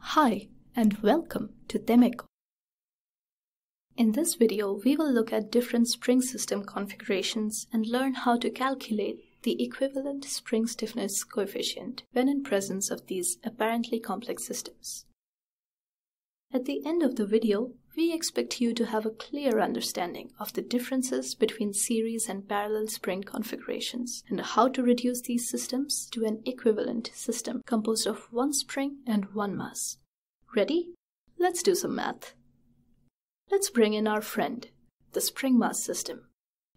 Hi, and welcome to Temeko. In this video, we will look at different spring system configurations and learn how to calculate the equivalent spring stiffness coefficient when in presence of these apparently complex systems. At the end of the video, we expect you to have a clear understanding of the differences between series and parallel spring configurations and how to reduce these systems to an equivalent system composed of one spring and one mass. Ready? Let's do some math. Let's bring in our friend, the spring mass system.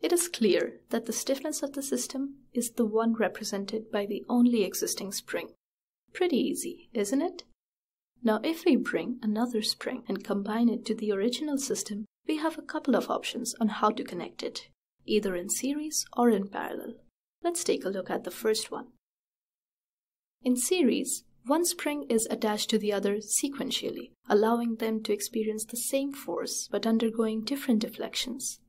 It is clear that the stiffness of the system is the one represented by the only existing spring. Pretty easy, isn't it? Now, if we bring another spring and combine it to the original system, we have a couple of options on how to connect it, either in series or in parallel. Let's take a look at the first one. In series, one spring is attached to the other sequentially, allowing them to experience the same force but undergoing different deflections.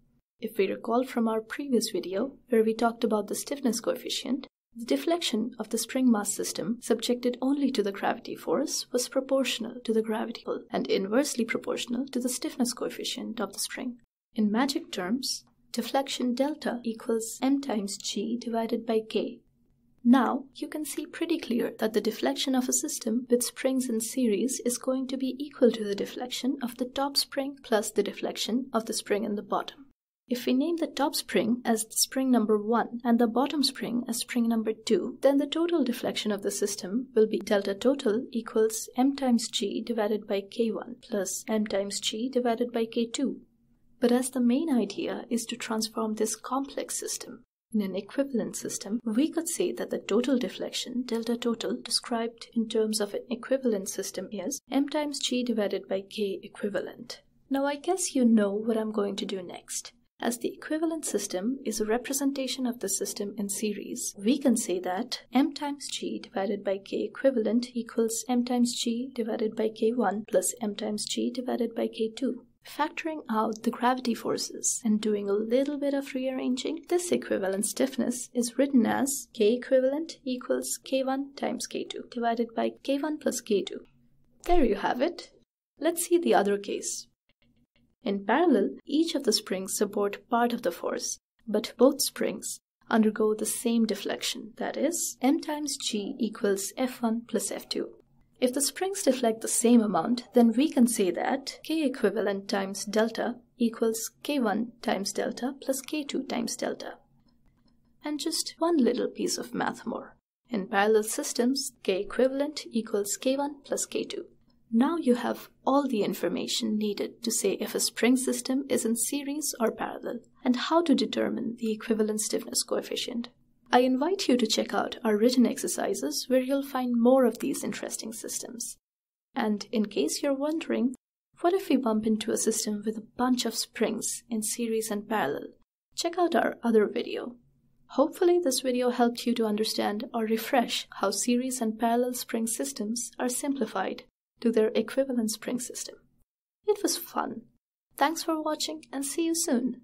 If we recall from our previous video, where we talked about the stiffness coefficient, the deflection of the spring mass system, subjected only to the gravity force, was proportional to the gravity pull and inversely proportional to the stiffness coefficient of the spring. In magic terms, deflection delta equals m times g divided by k. Now, you can see pretty clear that the deflection of a system with springs in series is going to be equal to the deflection of the top spring plus the deflection of the spring in the bottom. If we name the top spring as spring number 1 and the bottom spring as spring number 2, then the total deflection of the system will be delta total equals m times g divided by k1 plus m times g divided by k2. But as the main idea is to transform this complex system in an equivalent system, we could say that the total deflection, delta total, described in terms of an equivalent system is m times g divided by k equivalent. Now I guess you know what I'm going to do next. As the equivalent system is a representation of the system in series, we can say that m times g divided by k equivalent equals m times g divided by k1 plus m times g divided by k2. Factoring out the gravity forces and doing a little bit of rearranging, this equivalent stiffness is written as k equivalent equals k1 times k2 divided by k1 plus k2. There you have it. Let's see the other case. In parallel, each of the springs support part of the force, but both springs undergo the same deflection, that is, m times g equals f1 plus f2. If the springs deflect the same amount, then we can say that k equivalent times delta equals k1 times delta plus k2 times delta. And just one little piece of math more. In parallel systems, k equivalent equals k1 plus k2. Now you have all the information needed to say if a spring system is in series or parallel and how to determine the equivalent stiffness coefficient. I invite you to check out our written exercises where you'll find more of these interesting systems. And in case you're wondering, what if we bump into a system with a bunch of springs in series and parallel? Check out our other video. Hopefully, this video helped you to understand or refresh how series and parallel spring systems are simplified to their equivalent spring system. It was fun. Thanks for watching and see you soon.